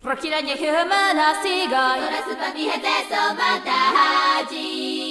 Prokiranie humana sigoj Coraz chyba mi hece so matahaji